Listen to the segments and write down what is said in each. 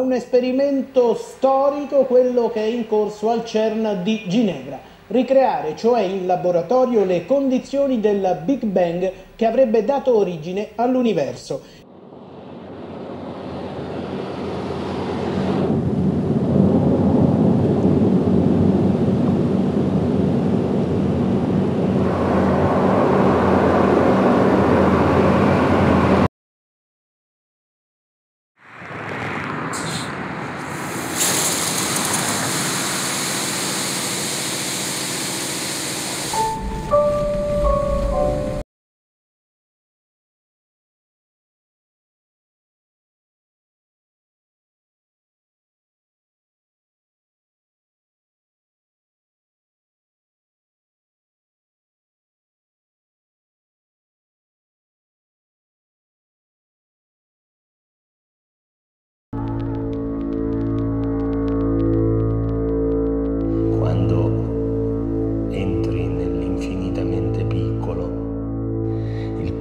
un esperimento storico, quello che è in corso al CERN di Ginevra. Ricreare cioè in laboratorio le condizioni del Big Bang che avrebbe dato origine all'universo.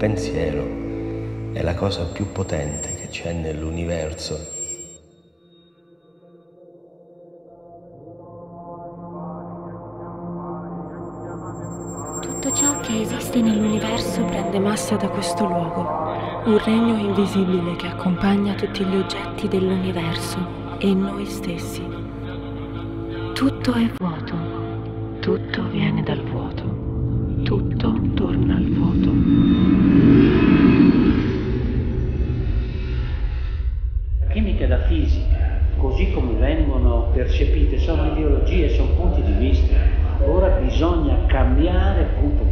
Pensiero è la cosa più potente che c'è nell'universo. Tutto ciò che esiste nell'universo prende massa da questo luogo, un regno invisibile che accompagna tutti gli oggetti dell'universo e noi stessi. Tutto è vuoto, tutto viene dal vuoto, tutto torna al vuoto. chimica e la fisica, così come vengono percepite, sono ideologie, sono punti di vista. Ora bisogna cambiare punto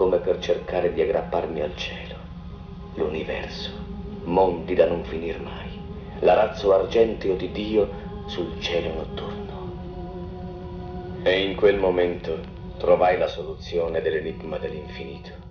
come per cercare di aggrapparmi al cielo, l'universo, mondi da non finir mai, l'arazzo argenteo di Dio sul cielo notturno. E in quel momento trovai la soluzione dell'enigma dell'infinito.